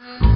Mm-hmm.